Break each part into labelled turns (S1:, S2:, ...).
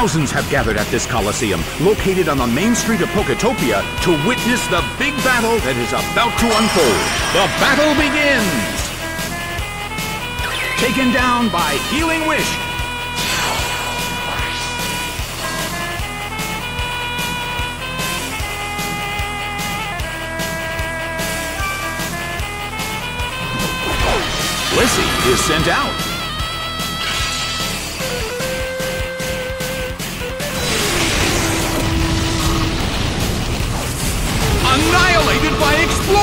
S1: Thousands have gathered at this Coliseum, located on the main street of Poketopia, to witness the big battle that is about to unfold. The battle begins! Taken down by Healing Wish. Blissey is sent out.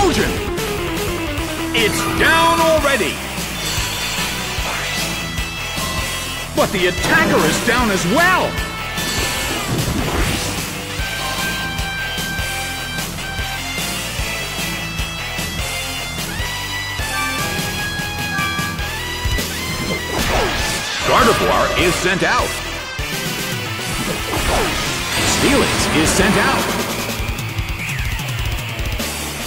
S1: Explosion! It's down already! But the attacker is down as well! Gardevoir is sent out. Steelix is sent out.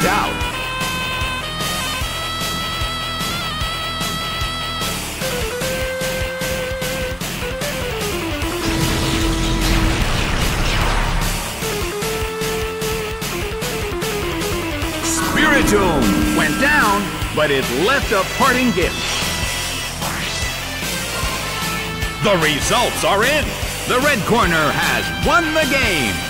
S1: Sent out. Spiritomb went down, but it left a parting gift. The results are in. The red corner has won the game.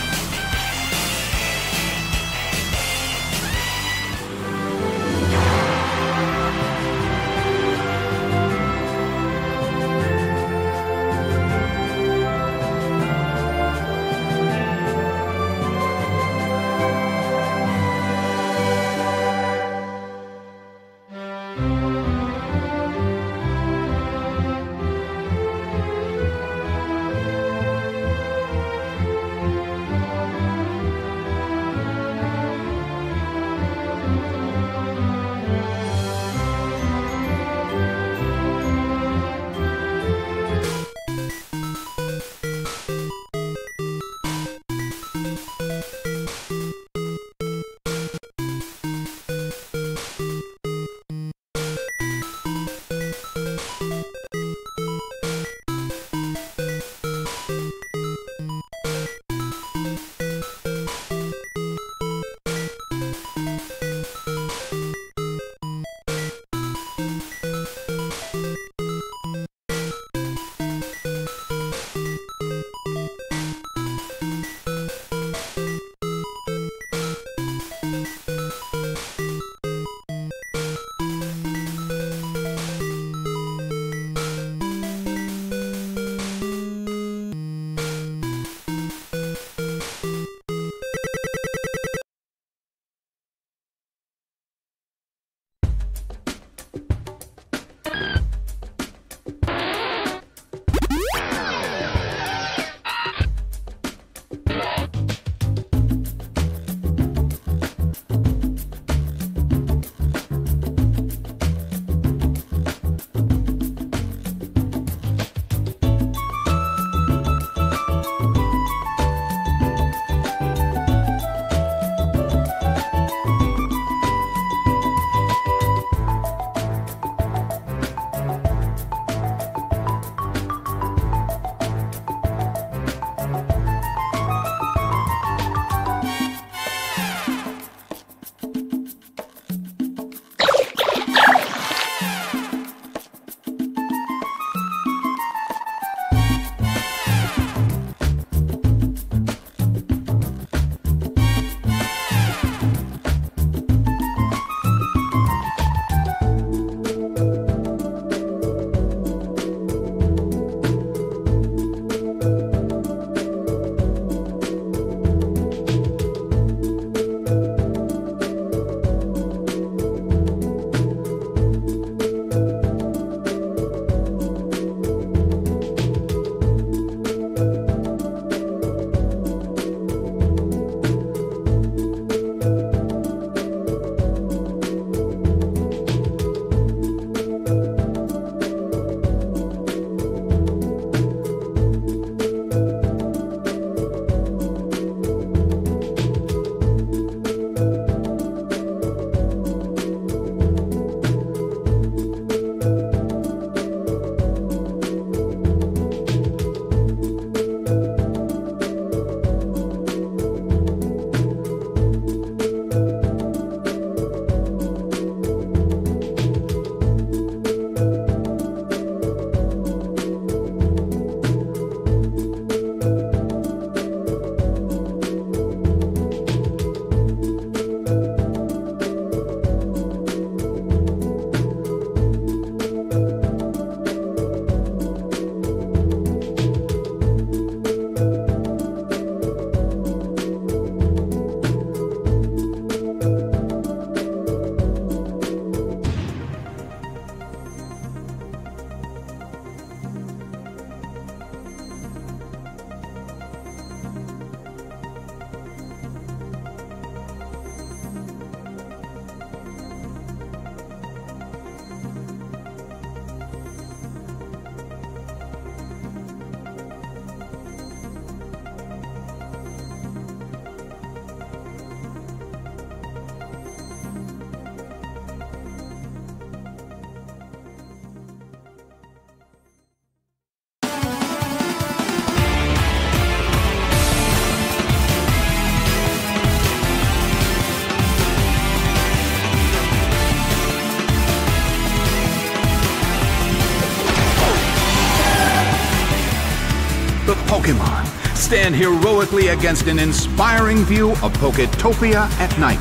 S1: Pokemon stand heroically against an inspiring view of Poketopia at night.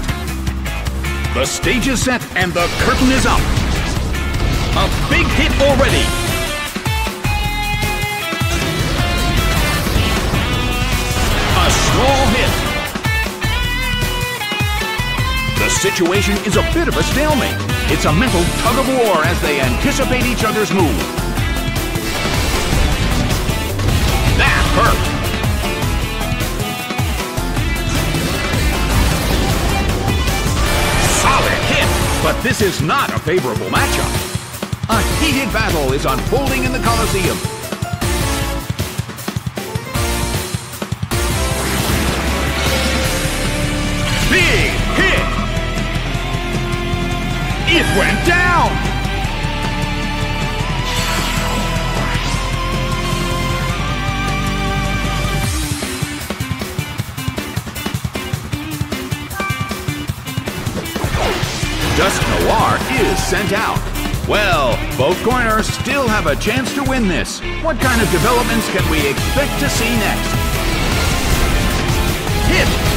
S1: The stage is set and the curtain is up. A big hit already. A small hit. The situation is a bit of a stalemate. It's a mental tug of war as they anticipate each other's move. Hurt. Solid hit, but this is not a favorable matchup. A heated battle is unfolding in the Coliseum. Big hit! It went down! Dusknoir is sent out. Well, both corners still have a chance to win this. What kind of developments can we expect to see next? Hit!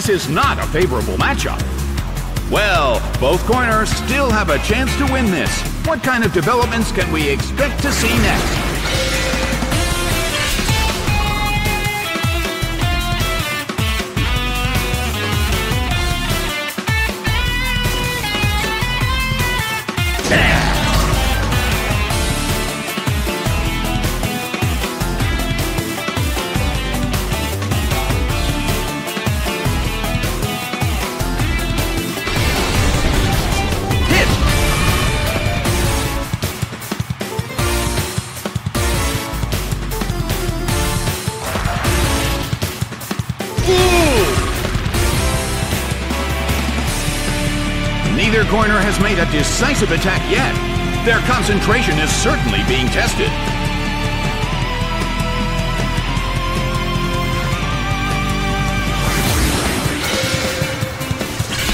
S1: This is not a favorable matchup. Well, both corners still have a chance to win this. What kind of developments can we expect to see next? Corner has made a decisive attack yet. Their concentration is certainly being tested.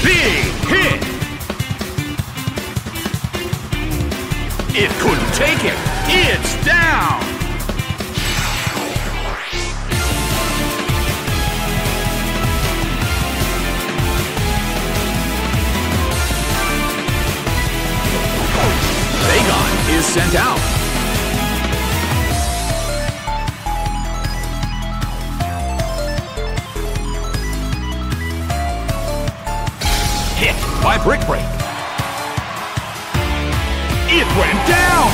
S1: Big hit! It couldn't take it. It's down. Is sent out. Hit by Brick Break. It went down!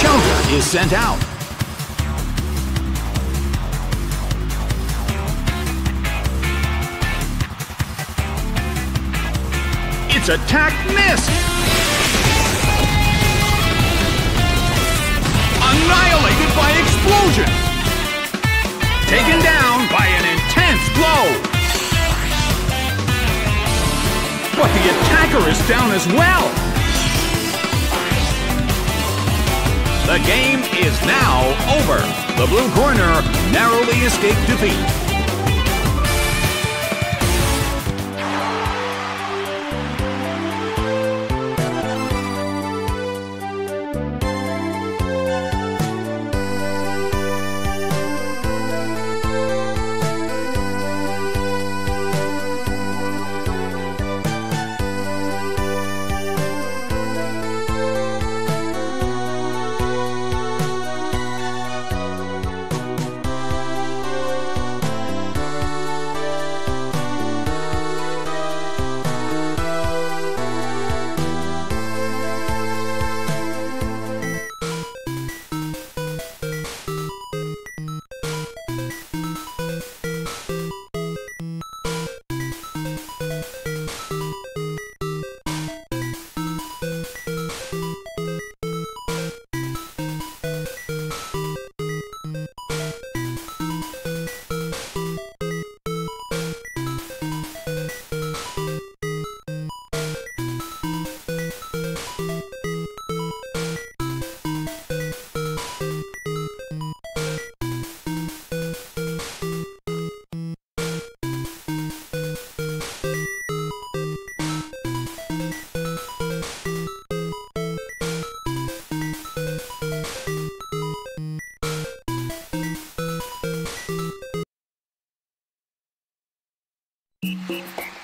S1: Shellder is sent out. Its attack missed! annihilated by explosion! Taken down by an intense blow! But the attacker is down as well! The game is now over. The blue corner narrowly escaped defeat.
S2: Musik